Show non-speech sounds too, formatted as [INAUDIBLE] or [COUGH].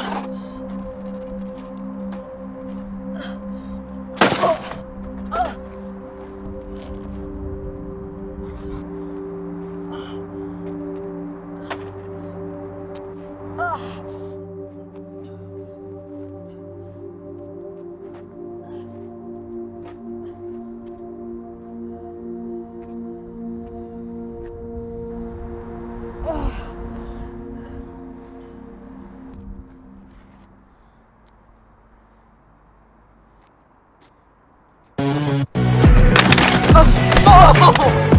Ah! [SIGHS] [SIGHS] Oh!